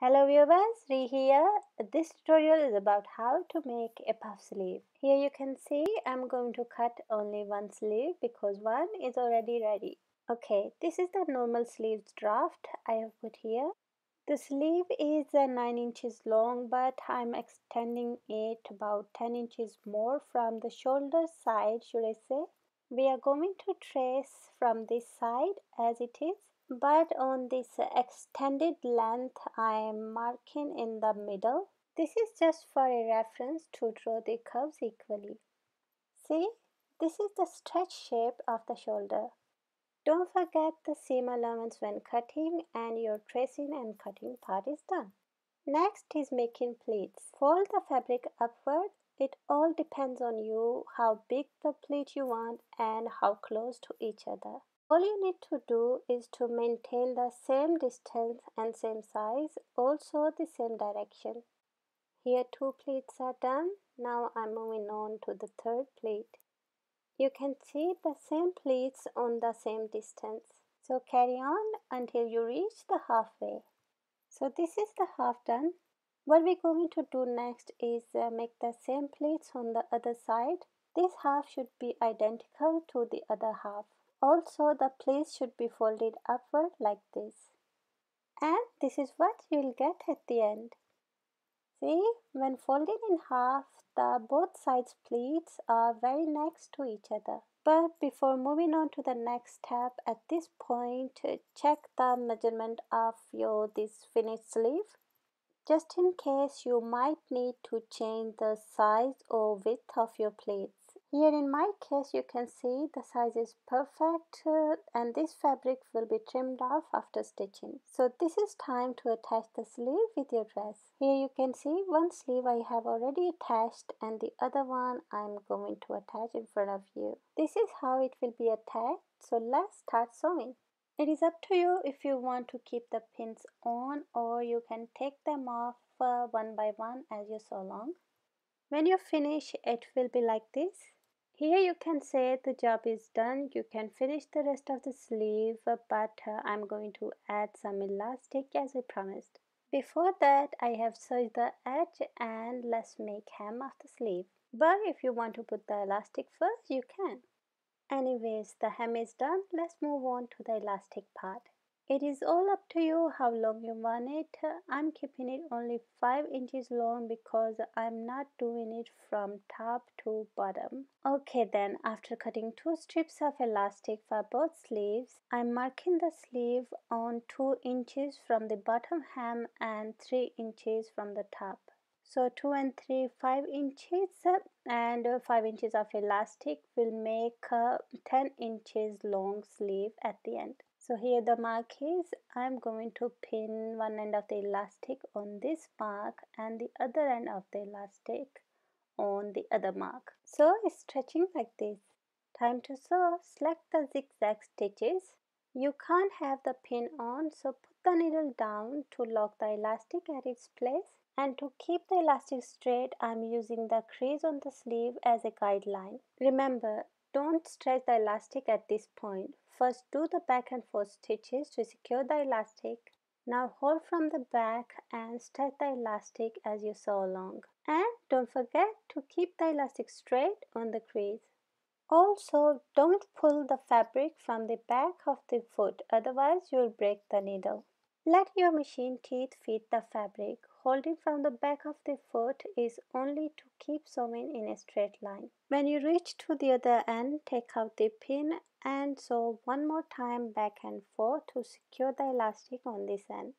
Hello viewers, Ree here. This tutorial is about how to make a puff sleeve. Here you can see I'm going to cut only one sleeve because one is already ready. Okay, this is the normal sleeves draft I have put here. The sleeve is uh, 9 inches long but I'm extending it about 10 inches more from the shoulder side should I say. We are going to trace from this side as it is but on this extended length I am marking in the middle. This is just for a reference to draw the curves equally. See, this is the stretch shape of the shoulder. Don't forget the seam allowance when cutting and your tracing and cutting part is done. Next is making pleats. Fold the fabric upward. It all depends on you how big the pleat you want and how close to each other. All you need to do is to maintain the same distance and same size, also the same direction. Here two pleats are done. Now I'm moving on to the third pleat. You can see the same pleats on the same distance. So carry on until you reach the halfway. So this is the half done. What we're going to do next is uh, make the same pleats on the other side. This half should be identical to the other half. Also, the pleats should be folded upward like this. And this is what you will get at the end. See, when folded in half, the both sides pleats are very next to each other. But before moving on to the next step, at this point, check the measurement of your this finished sleeve. Just in case you might need to change the size or width of your pleats. Here in my case you can see the size is perfect uh, and this fabric will be trimmed off after stitching. So this is time to attach the sleeve with your dress. Here you can see one sleeve I have already attached and the other one I'm going to attach in front of you. This is how it will be attached. So let's start sewing. It is up to you if you want to keep the pins on or you can take them off uh, one by one as you sew along. When you finish it will be like this. Here you can say the job is done. You can finish the rest of the sleeve but uh, I'm going to add some elastic as I promised. Before that I have sewed the edge and let's make hem of the sleeve. But if you want to put the elastic first you can. Anyways the hem is done. Let's move on to the elastic part. It is all up to you how long you want it. I'm keeping it only 5 inches long because I'm not doing it from top to bottom. Okay then, after cutting two strips of elastic for both sleeves, I'm marking the sleeve on 2 inches from the bottom hem and 3 inches from the top. So 2 and 3, 5 inches and 5 inches of elastic will make a 10 inches long sleeve at the end. So here the mark is I'm going to pin one end of the elastic on this mark and the other end of the elastic on the other mark. So it's stretching like this. Time to sew. Select the zigzag stitches. You can't have the pin on so put the needle down to lock the elastic at its place and to keep the elastic straight I'm using the crease on the sleeve as a guideline. Remember don't stretch the elastic at this point. First do the back and forth stitches to secure the elastic. Now hold from the back and stretch the elastic as you sew along. And don't forget to keep the elastic straight on the crease. Also, don't pull the fabric from the back of the foot, otherwise you'll break the needle. Let your machine teeth fit the fabric. Holding from the back of the foot is only to keep sewing in a straight line. When you reach to the other end, take out the pin and sew one more time back and forth to secure the elastic on this end.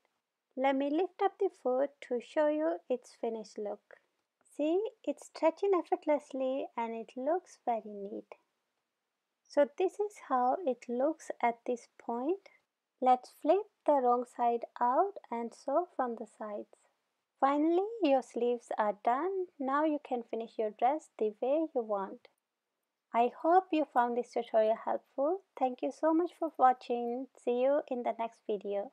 Let me lift up the foot to show you its finished look. See, it's stretching effortlessly and it looks very neat. So this is how it looks at this point. Let's flip the wrong side out and sew from the sides. Finally, your sleeves are done. Now you can finish your dress the way you want. I hope you found this tutorial helpful. Thank you so much for watching. See you in the next video.